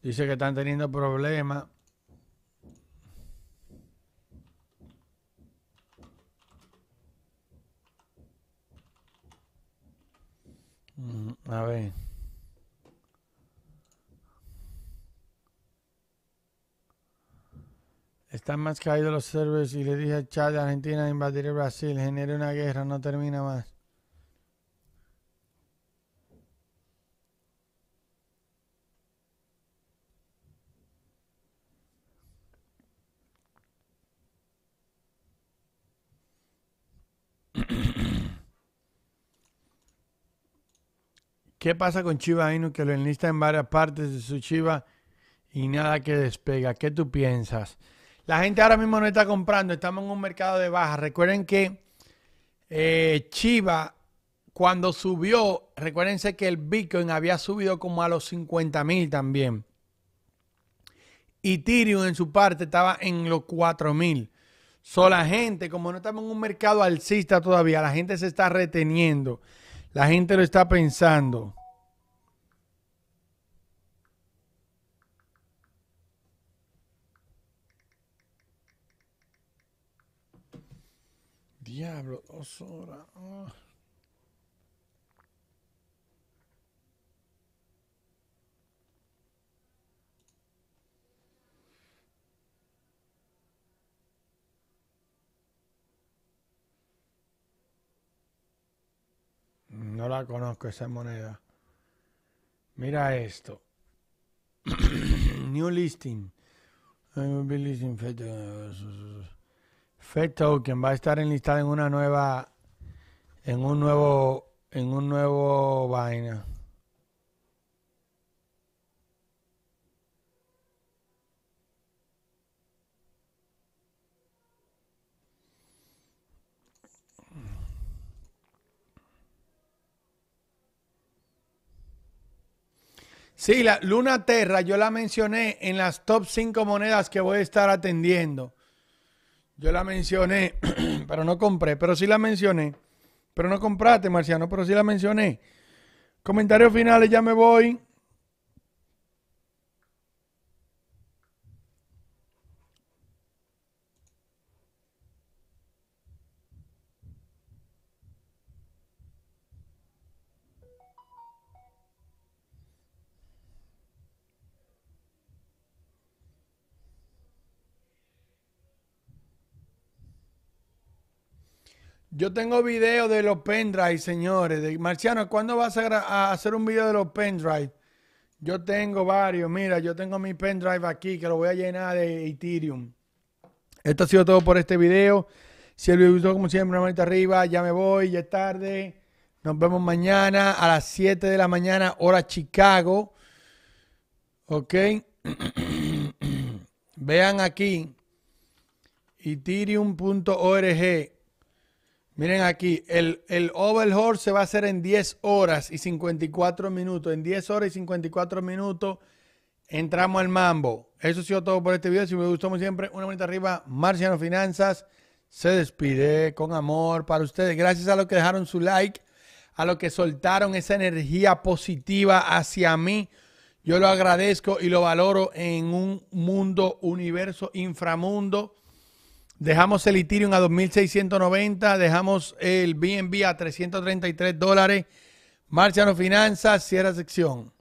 Dice que están teniendo problemas. Mm, A ver. Están más caídos los servers y le dije al chat de Argentina invadir Brasil, genere una guerra, no termina más. ¿Qué pasa con Chiva Inu que lo enlista en varias partes de su Chiva y nada que despega? ¿Qué tú piensas? La gente ahora mismo no está comprando, estamos en un mercado de baja. Recuerden que eh, Chiva, cuando subió, recuérdense que el Bitcoin había subido como a los 50 mil también. Y Ethereum en su parte estaba en los 4 mil. So, la gente, como no estamos en un mercado alcista todavía, la gente se está reteniendo. La gente lo está pensando. Diablo, dos horas. ah. No la conozco esa moneda. Mira esto. New listing. Uh, be listing Fed, token va a estar enlistado en una nueva, en un nuevo, en un nuevo vaina. Sí, la Luna Terra yo la mencioné en las top 5 monedas que voy a estar atendiendo. Yo la mencioné, pero no compré, pero sí la mencioné. Pero no compraste, Marciano, pero sí la mencioné. Comentarios finales, ya me voy. Yo tengo video de los pendrive, señores. De Marciano, ¿cuándo vas a, hacer un video de los pendrive? Yo tengo varios. Mira, yo tengo mi pendrive aquí que lo voy a llenar de Ethereum. Esto ha sido todo por este video. Si video gustó, como siempre, una manita arriba. Ya me voy, ya es tarde. Nos vemos mañana a las 7 de la mañana, hora Chicago. Ok. Vean aquí. Ethereum.org. Miren aquí, el, el overhaul se va a hacer en 10 horas y 54 minutos. En 10 horas y 54 minutos entramos al mambo. Eso ha sido todo por este video. Si me gustó, como siempre, una manita arriba. Marciano Finanzas se despide con amor para ustedes. Gracias a los que dejaron su like, a los que soltaron esa energía positiva hacia mí. Yo lo agradezco y lo valoro en un mundo, universo, inframundo. Dejamos el Ethereum a 2.690, dejamos el BNB a 333 dólares. Marciano Finanzas, cierra sección.